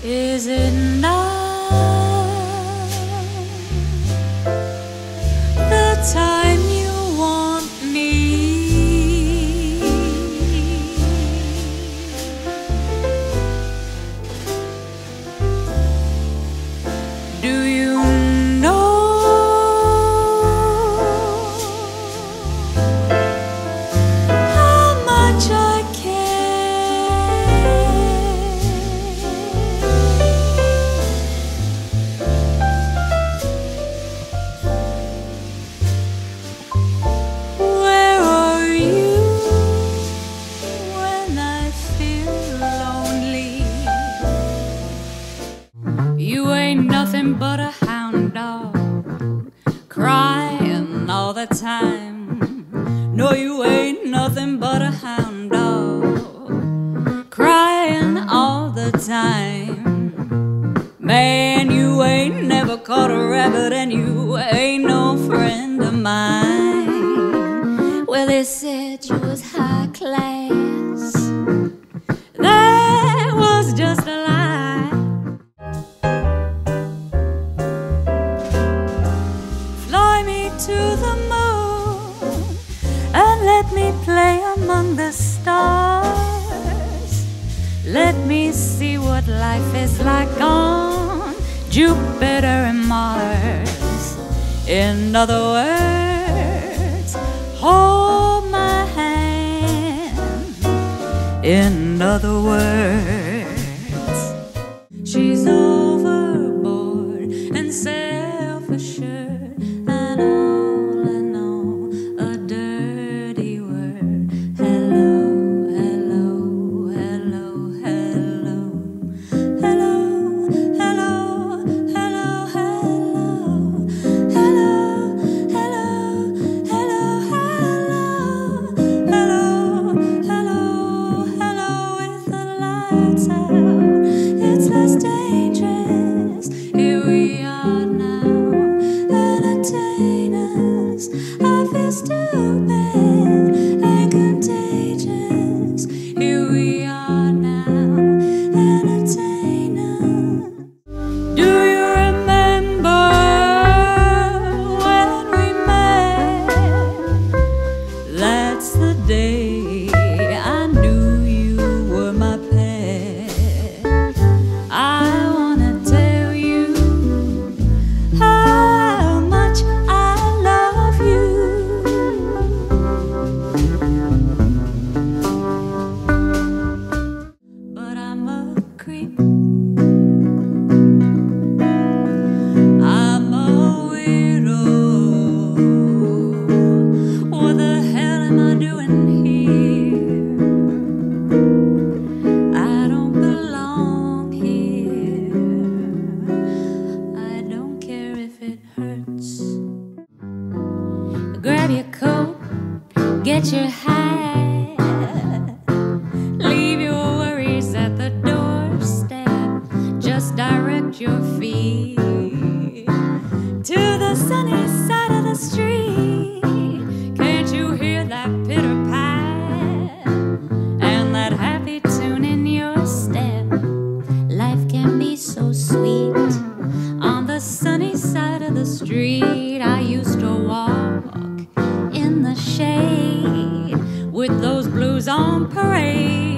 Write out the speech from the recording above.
Is it not the time nothing but a hound dog, crying all the time. No, you ain't nothing but a hound dog, crying all the time. Man, you ain't never caught a rabbit, and you ain't no friend of mine. Well, they said you was high class. Jupiter and Mars. In other words, hold my hand. In other words, She's overboard and self it hurts. Grab your coat, get your hat. Leave your worries at the doorstep. Just direct your feet to the sunny side of the street. Can't you hear that pitter pat and that happy tune in your step? Life can be so sweet with those blues on parade.